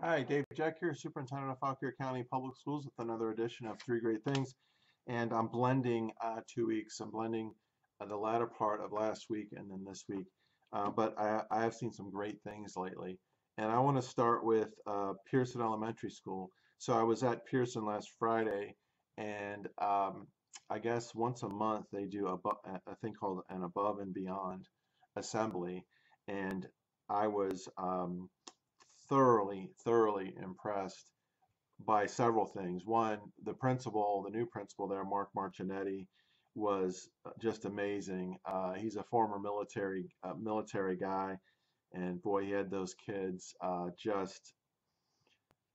Hi, Dave Jeck here, Superintendent of Fauquier County Public Schools with another edition of Three Great Things. And I'm blending uh, two weeks. I'm blending uh, the latter part of last week and then this week. Uh, but I, I have seen some great things lately. And I want to start with uh, Pearson Elementary School. So I was at Pearson last Friday, and um, I guess once a month they do a, a thing called an Above and Beyond assembly. And I was um, thoroughly, thoroughly impressed by several things. One, the principal, the new principal there, Mark Marcinetti, was uh, just amazing. Uh, he's a former military uh, military guy, and boy, he had those kids uh, just.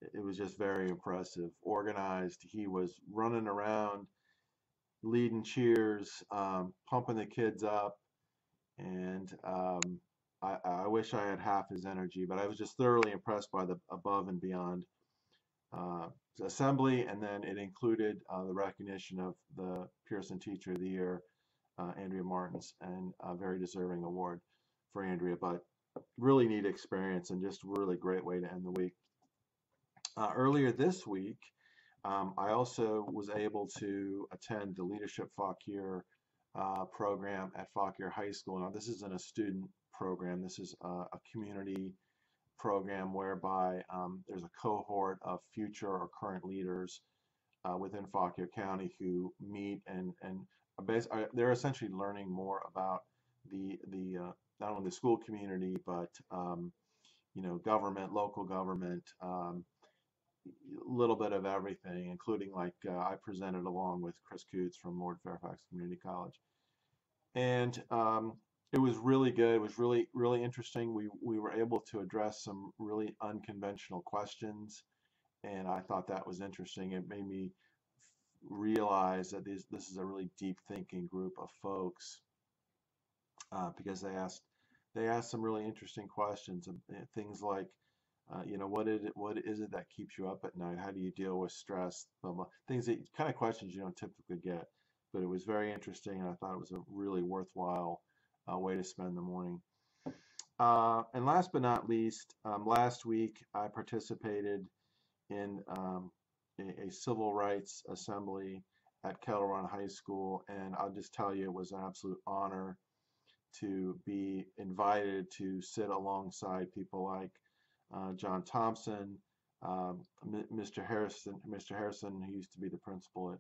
It was just very impressive, organized. He was running around, leading cheers, um, pumping the kids up, and um, I, I wish I had half his energy, but I was just thoroughly impressed by the above and beyond uh, assembly, and then it included uh, the recognition of the Pearson Teacher of the Year, uh, Andrea Martins, and a very deserving award for Andrea. But really neat experience and just really great way to end the week. Uh, earlier this week, um, I also was able to attend the Leadership Fauquier uh, program at Fauquier High School. Now, this isn't a student program. This is a, a community program whereby um, there's a cohort of future or current leaders uh, within Fauquier County who meet and and are, they're essentially learning more about the the uh, not only the school community but um, you know government, local government, um, a little bit of everything, including like uh, I presented along with Chris Coutts from Lord Fairfax Community College, and um, it was really good. It was really really interesting. We we were able to address some really unconventional questions, and I thought that was interesting. It made me realize that this this is a really deep thinking group of folks uh, because they asked they asked some really interesting questions. Things like, uh, you know, what is it what is it that keeps you up at night? How do you deal with stress? Blah, blah. Things that kind of questions you don't typically get. But it was very interesting, and I thought it was a really worthwhile way to spend the morning. Uh, and last but not least, um, last week I participated in um, a, a, civil rights assembly at Kettle Run High School, and I'll just tell you it was an absolute honor to be invited to sit alongside people like uh, John Thompson, um, Mr. Harrison, Mr. Harrison, who used to be the principal at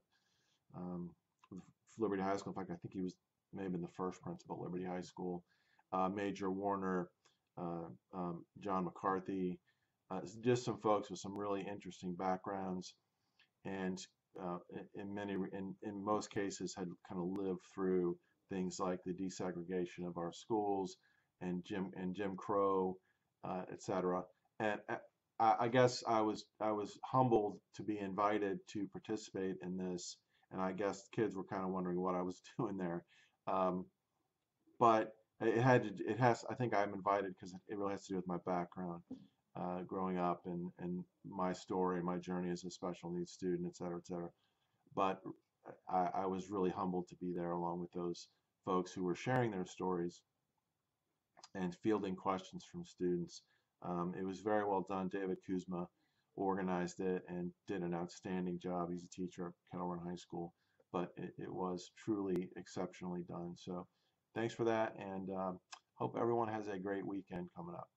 um, Liberty High School. In fact, I think he was maybe the first principal at Liberty High School, uh, Major Warner, uh, um, John McCarthy, uh, just some folks with some really interesting backgrounds, and uh, in many, in, in most cases, had kind of lived through things like the desegregation of our schools and Jim and Jim Crow, uh, et. And uh, I, I guess I was I was humbled to be invited to participate in this, and I guess kids were kind of wondering what I was doing there. Um, but it had to, it has, I think I'm invited because it really has to do with my background, uh, growing up and, and my story, my journey as a special needs student, et cetera, et cetera. But I, I was really humbled to be there along with those folks who were sharing their stories and fielding questions from students. Um, it was very well done. David Kuzma organized it and did an outstanding job. He's a teacher at Kettle Run High School but it, it was truly exceptionally done. So thanks for that, and um, hope everyone has a great weekend coming up.